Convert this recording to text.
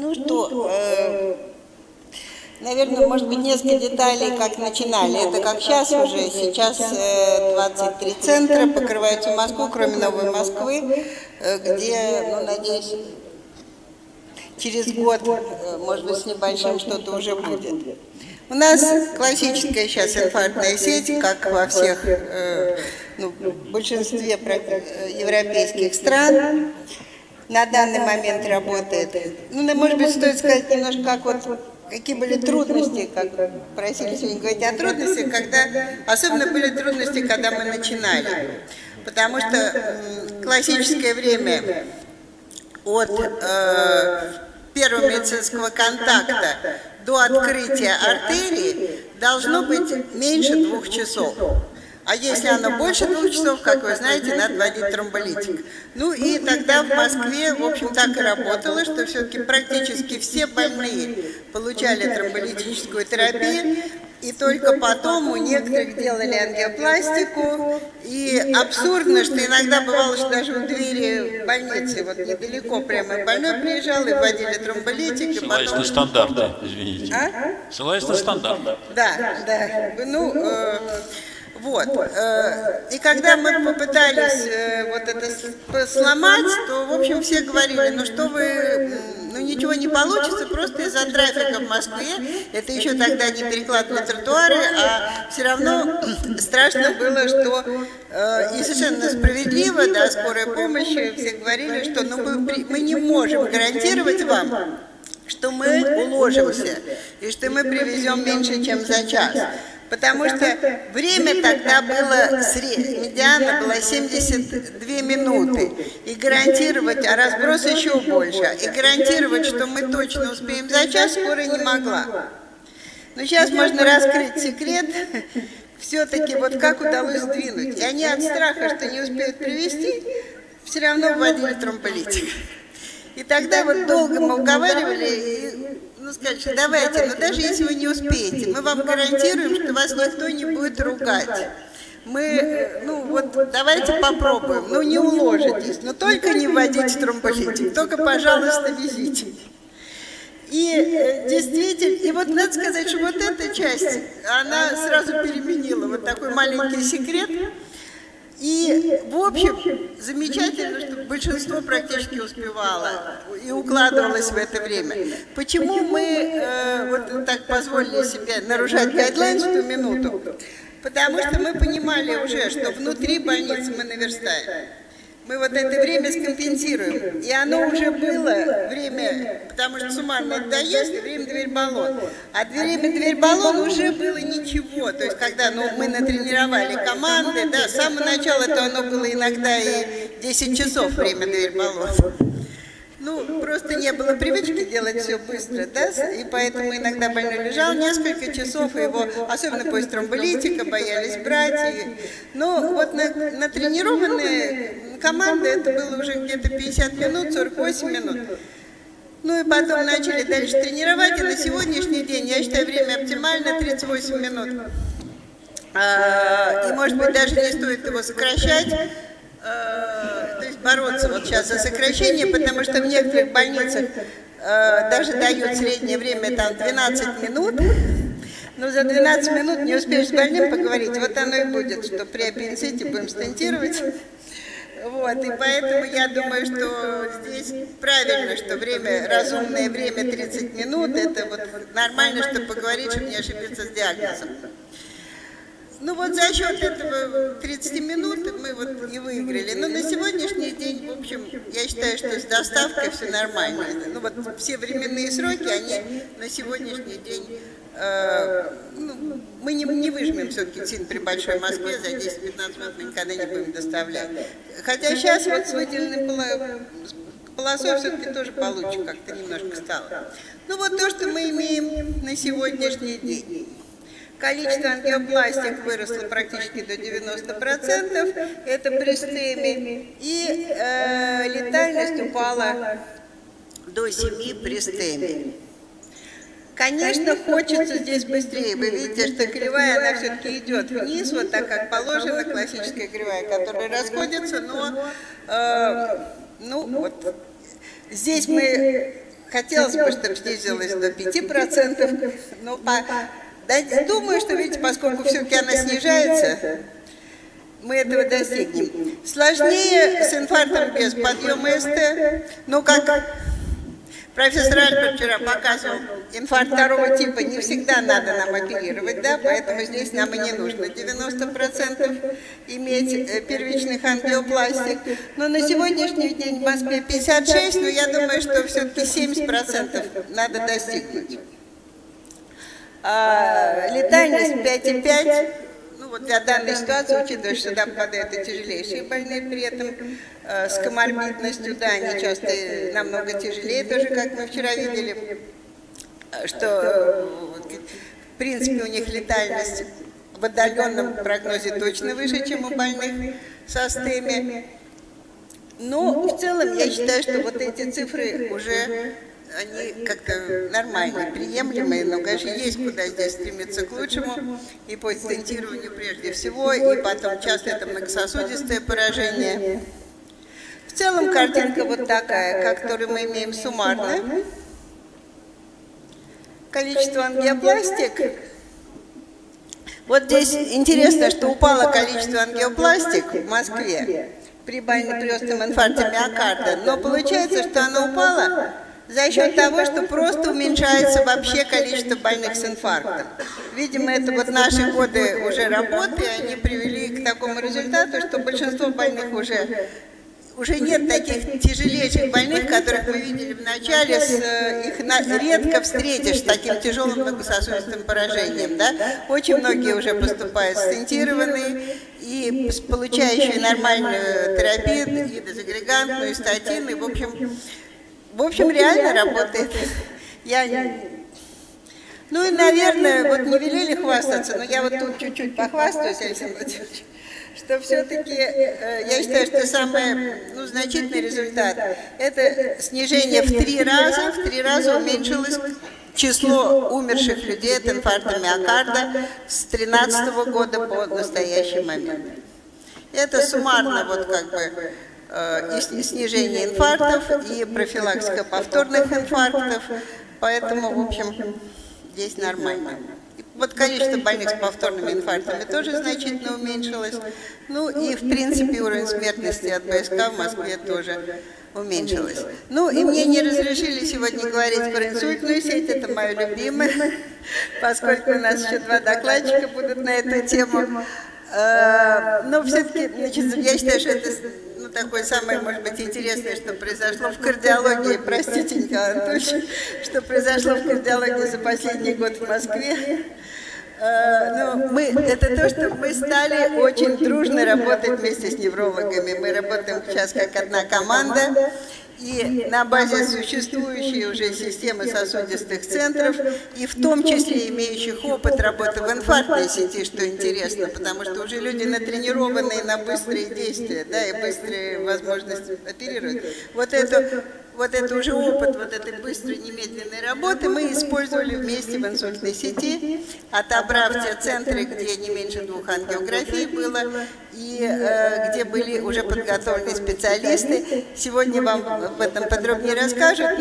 Ну что, э, наверное, может быть, несколько деталей, как начинали. Это как сейчас уже. Сейчас э, 23 центра покрывают всю Москву, кроме Новой Москвы, э, где, ну, надеюсь, через год, э, может быть, с небольшим что-то уже будет. У нас классическая сейчас инфарктная сеть, как во всех, э, ну, в большинстве э, европейских стран на данный момент работает. Ну, может быть, стоит сказать немножко, как вот какие были трудности, как просили сегодня говорить о трудностях, когда, особенно были трудности, когда мы начинали. Потому что классическое время от э, первого медицинского контакта до открытия артерии должно быть меньше двух часов. А если оно больше двух часов, как вы знаете, надо вводить тромболитик. Ну и тогда в Москве, в общем, так и работало, что все-таки практически все больные получали тромболитическую терапию, и только потом у некоторых делали ангиопластику. И абсурдно, что иногда бывало, что даже в двери больницы, вот недалеко прямо больной приезжал, и вводили тромболитик. И Ссылаясь потом... на стандарты, извините. А? Ссылаясь на стандарты. Да, да. Ну, э, вот. Э, и когда мы попытались э, вот это сломать, то, в общем, все говорили, ну что вы, ну ничего не получится, просто из-за трафика в Москве, это еще тогда не переклад на тротуары, а все равно страшно было, что, э, и совершенно справедливо, да, скорая помощь, все говорили, что ну, мы, мы не можем гарантировать вам, что мы уложимся, и что мы привезем меньше, чем за час. Потому что время тогда было, медиана была 72 минуты. И гарантировать, а разброс еще больше, и гарантировать, что мы точно успеем за час, скоро не могла. Но сейчас можно раскрыть секрет, все-таки вот как удалось сдвинуть. И они от страха, что не успеют привести, все равно вводили тромболитик. И тогда вот долго мы уговаривали, ну, сказать, что давайте, но даже если вы не успеете, мы вам гарантируем, что вас никто не будет ругать. Мы, ну вот, давайте попробуем, ну не уложитесь, но только не вводите тромболитик, только, пожалуйста, везите. И э, действительно, и вот надо сказать, что вот эта часть, она сразу переменила вот такой маленький секрет, и, в общем, замечательно, что большинство практически успевало и укладывалось в это время. Почему мы э, вот так позволили себе нарушать гайдлайн в ту минуту? Потому что мы понимали уже, что внутри больницы мы наверстаем мы вот это время скомпенсируем. И оно уже было время, потому что суммарно доезд и время дверь-баллон. А время дверь-баллон уже было ничего. То есть, когда ну, мы натренировали команды, да, с самого начала то оно было иногда и 10 часов время дверь-баллон. Ну, просто не было привычки делать все быстро, да, и поэтому иногда больной лежал несколько часов, и его, особенно после тромболитика, боялись брать. И... Но вот на, на тренированные команды это было уже где-то 50 минут, 48 минут. Ну и потом начали дальше тренировать, и на сегодняшний день, я считаю, время оптимально 38 минут. А, и, может быть, даже не стоит его сокращать, а, то есть бороться вот сейчас за сокращение, потому что в некоторых больницах а, даже дают среднее время там 12 минут, но за 12 минут не успеешь с больным поговорить, вот оно и будет, что при аппендиците будем стентировать. Вот, и поэтому я думаю, что здесь правильно, что время, разумное время 30 минут, это вот нормально, чтобы поговорить, чтобы не ошибиться с диагнозом. Ну вот за счет этого 30 минут мы вот и выиграли. Но на сегодняшний день, в общем, я считаю, что с доставкой все нормально. Ну вот все временные сроки, они на сегодняшний день ну, мы не, не выжмем все-таки ЦИН при Большой Москве, за 10-15 минут мы никогда не будем доставлять. Хотя сейчас вот с выделенной полосой все-таки тоже получше как-то немножко стало. Ну вот то, что мы имеем на сегодняшний день. Количество ангиопластик выросло практически до 90%, это при стеме, и э, летальность упала до 7 при стеме. Конечно, хочется здесь быстрее. Вы видите, что кривая, она все-таки идет вниз, вот так, как положено, классическая кривая, которая расходится, но, э, ну, вот, здесь мы хотелось бы, чтобы снизилось до 5%, но по, да, думаю, что, видите, поскольку все-таки она снижается, мы этого достигнем. Сложнее с инфарктом без подъема СТ, но как профессор Альберт вчера показывал, инфаркт второго типа. Не всегда надо нам оперировать, да, поэтому здесь нам и не нужно 90% иметь э, первичных ангиопластик. Но на сегодняшний день в Москве 56, но я думаю, что все-таки 70% надо достигнуть. А, летальность 5,5 ну вот для данной ситуации, учитывая, что сюда попадают и тяжелейшие больные, при этом э, с коморбидностью, да, они часто намного тяжелее, тоже, как мы вчера видели, что э, в принципе у них летальность в отдаленном прогнозе точно выше, чем у больных со стеми. Но в целом я считаю, что вот эти цифры уже они как-то нормальные, приемлемые, но, конечно, есть куда здесь стремиться к лучшему, и по стентированию прежде всего, и потом часто это многососудистое поражение. В целом картинка вот такая, которую мы имеем суммарно. Количество ангиопластик. Вот здесь интересно, что упало количество ангиопластик в Москве при больно-приостном инфаркте миокарда, но получается, что оно упало за счет того, что просто уменьшается вообще количество больных с инфарктом. Видимо, это вот наши годы уже работы, они привели к такому результату, что большинство больных уже уже нет таких тяжелейших больных, которых мы видели в начале, с, э, их на, редко встретишь с таким тяжелым многососудистым поражением. Да? Очень многие уже поступают стентированные и получающие нормальную терапию, и дезагрегантную, и статины. В общем, в общем, реально работает. Я ну и, наверное, вот не велели хвастаться, но я вот тут чуть-чуть похвастаюсь, Александр Владимирович, что все-таки э, я считаю, что самый ну, значительный результат – это снижение в три раза, в три раза уменьшилось число умерших людей от инфаркта миокарда с 2013 года по настоящий момент. Это суммарно вот как бы. Э, и снижение инфарктов, и профилактика повторных инфарктов. Поэтому, в общем, здесь нормально. Вот количество больных с повторными инфарктами тоже значительно уменьшилось. Ну и, в принципе, уровень смертности от БСК в Москве тоже уменьшилось. Ну и мне не разрешили сегодня говорить про инсультную сеть, это мое любимое, поскольку у нас еще два докладчика будут на эту тему. Э, но все-таки, я считаю, что это ну, такое самое, может быть, интересное, что произошло в кардиологии, простите, Николай Анатольевич, что произошло в кардиологии за последний год в Москве. Э, ну, мы, это то, что мы стали очень дружно работать вместе с неврологами. Мы работаем сейчас как одна команда. И на базе существующей уже системы сосудистых центров, и в том числе имеющих опыт работы в инфарктной сети, что интересно, потому что уже люди натренированные на быстрые действия, да, и быстрые возможности оперировать. Вот это вот это уже опыт вот этой быстрой немедленной работы мы использовали вместе в инсультной сети, отобрав те центры, где не меньше двух ангиографий было, и э, где были уже подготовлены специалисты. Сегодня вам об этом подробнее расскажут.